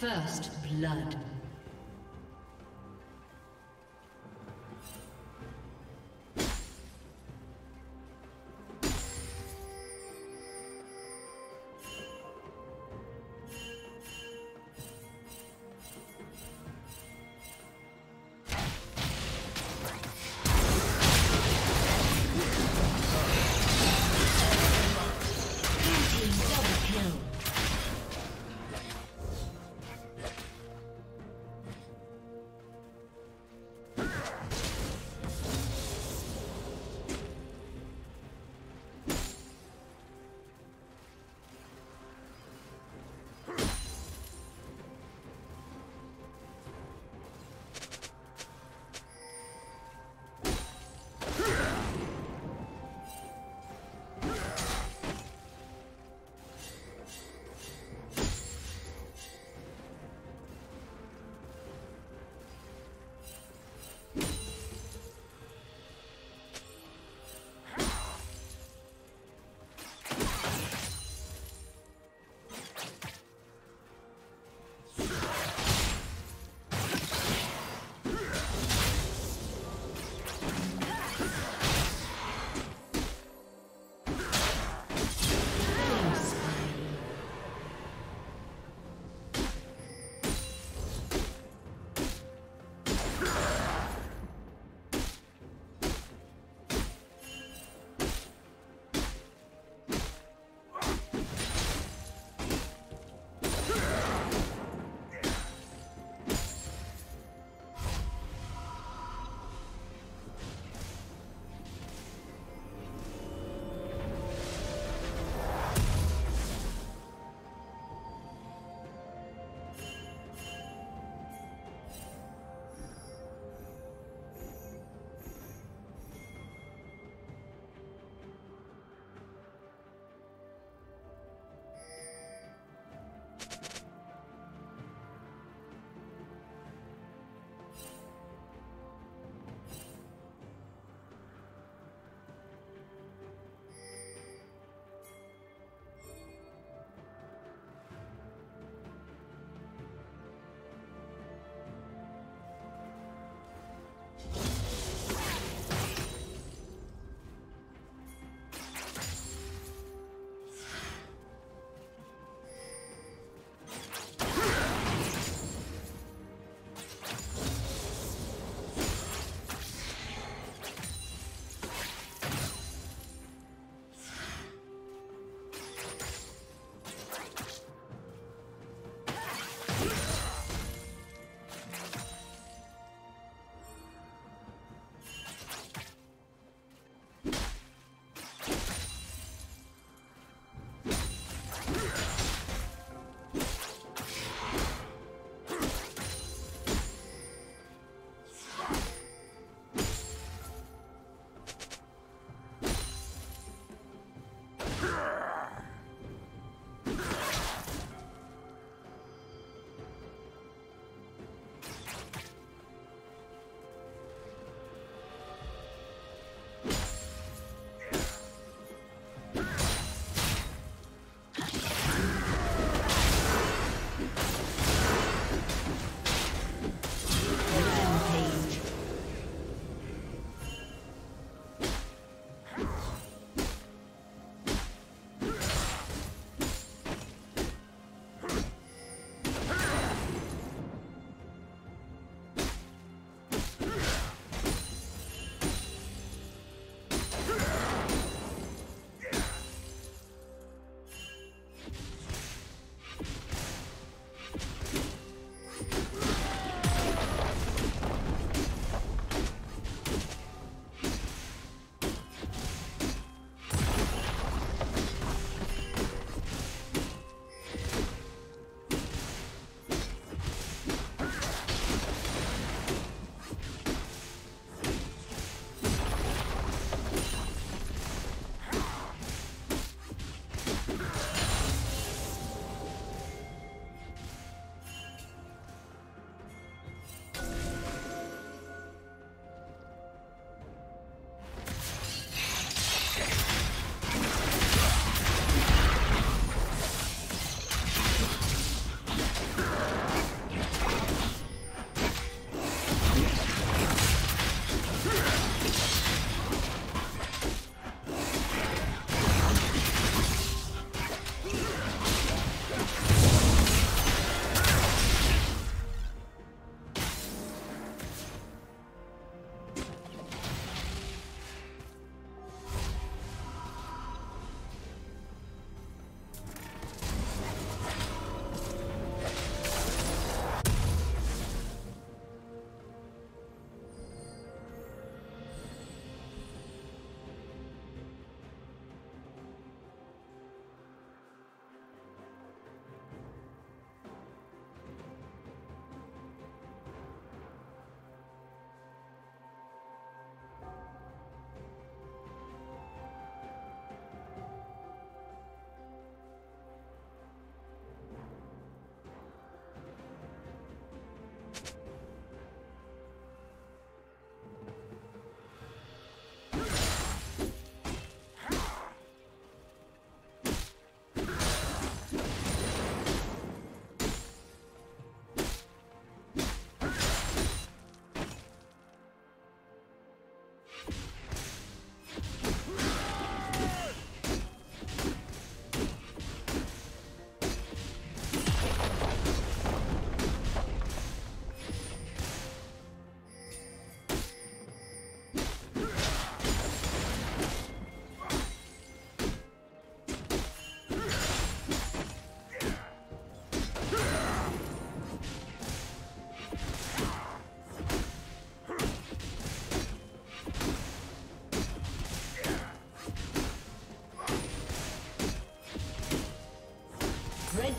First blood.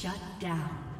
Shut down.